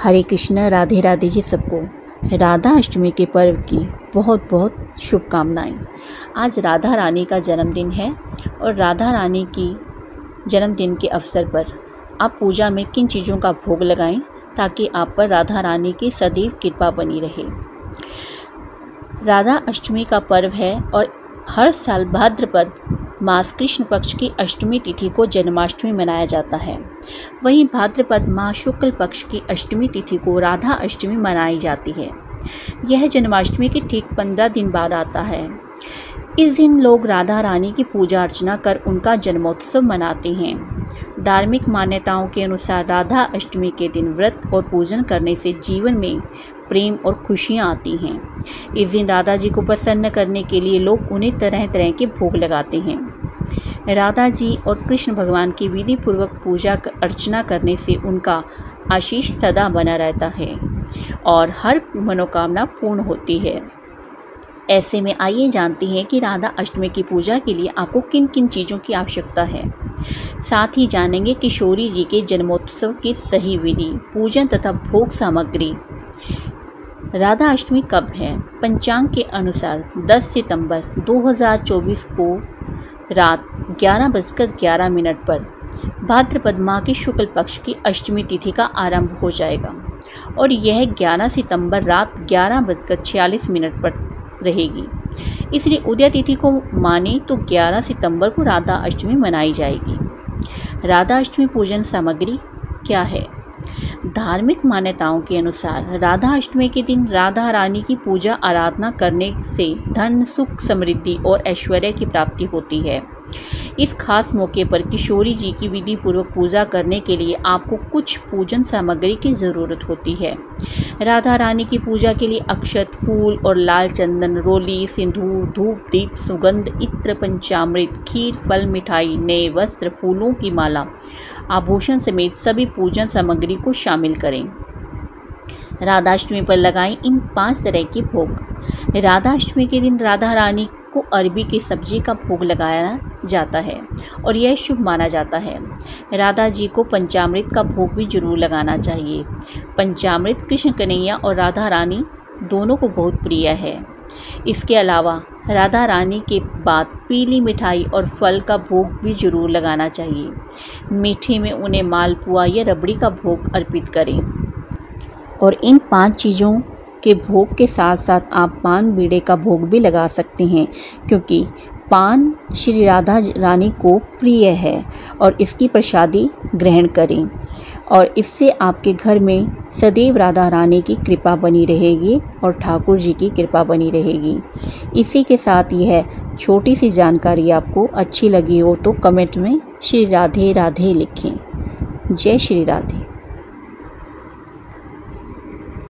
हरे कृष्ण, राधे राधे जी सबको। राधा अष्टमी के पर्व की बहुत बहुत शुभकामनाएँ। आज राधा रानी का जन्मदिन है और राधा रानी की जन्मदिन के अवसर पर आप पूजा में किन चीज़ों का भोग लगाएँ ताकि आप पर राधा रानी की सदैव कृपा बनी रहे। राधा अष्टमी का पर्व है और हर साल भाद्रपद मास कृष्ण पक्ष की अष्टमी तिथि को जन्माष्टमी मनाया जाता है। वहीं भाद्रपद माह शुक्ल पक्ष की अष्टमी तिथि को राधा अष्टमी मनाई जाती है। यह जन्माष्टमी के ठीक पंद्रह दिन बाद आता है। इस दिन लोग राधा रानी की पूजा अर्चना कर उनका जन्मोत्सव मनाते हैं। धार्मिक मान्यताओं के अनुसार राधा अष्टमी के दिन व्रत और पूजन करने से जीवन में प्रेम और खुशियाँ आती हैं। इस दिन राधा जी को प्रसन्न करने के लिए लोग उन्हें तरह तरह के भोग लगाते हैं। राधा जी और कृष्ण भगवान की विधि पूर्वक पूजा अर्चना करने से उनका आशीष सदा बना रहता है और हर मनोकामना पूर्ण होती है। ऐसे में आइए जानते हैं कि राधा अष्टमी की पूजा के लिए आपको किन किन चीज़ों की आवश्यकता है। साथ ही जानेंगे किशोरी जी के जन्मोत्सव की सही विधि, पूजन तथा भोग सामग्री। राधा अष्टमी कब है? पंचांग के अनुसार 10 सितंबर 2024 को रात ग्यारह बजकर ग्यारह मिनट पर भाद्रपद माह के शुक्ल पक्ष की अष्टमी तिथि का आरंभ हो जाएगा और यह 11 सितंबर रात ग्यारह बजकर छियालीस मिनट पर रहेगी। इसलिए उदय तिथि को माने तो 11 सितंबर को राधा अष्टमी मनाई जाएगी। राधा अष्टमी पूजन सामग्री क्या है? धार्मिक मान्यताओं के अनुसार राधा अष्टमी के दिन राधा रानी की पूजा आराधना करने से धन, सुख, समृद्धि और ऐश्वर्य की प्राप्ति होती है। इस खास मौके पर किशोरी जी की विधि पूर्वक पूजा करने के लिए आपको कुछ पूजन सामग्री की ज़रूरत होती है। राधा रानी की पूजा के लिए अक्षत, फूल और लाल चंदन, रोली, सिंदूर, धूप, दीप, सुगंध, इत्र, पंचामृत, खीर, फल, मिठाई नए वस्त्र, फूलों की माला, आभूषण समेत सभी पूजन सामग्री को शामिल करें। राधाष्टमी पर लगाएँ इन पाँच तरह के भोग। राधाष्टमी के दिन राधा रानी को अरबी की सब्ज़ी का भोग लगाया जाता है और यह शुभ माना जाता है। राधा जी को पंचामृत का भोग भी ज़रूर लगाना चाहिए। पंचामृत, कृष्ण कन्हैया और राधा रानी दोनों को बहुत प्रिय है। इसके अलावा राधा रानी के बाद पीली मिठाई और फल का भोग भी ज़रूर लगाना चाहिए। मीठे में उन्हें मालपुआ या रबड़ी का भोग अर्पित करें। और इन पाँच चीज़ों के भोग के साथ साथ आप पान बीड़े का भोग भी लगा सकते हैं, क्योंकि पान श्री राधा रानी को प्रिय है और इसकी प्रसादी ग्रहण करें। और इससे आपके घर में सदैव राधा रानी की कृपा बनी रहेगी और ठाकुर जी की कृपा बनी रहेगी। इसी के साथ यह छोटी सी जानकारी आपको अच्छी लगी हो तो कमेंट में श्री राधे राधे लिखें। जय श्री राधे।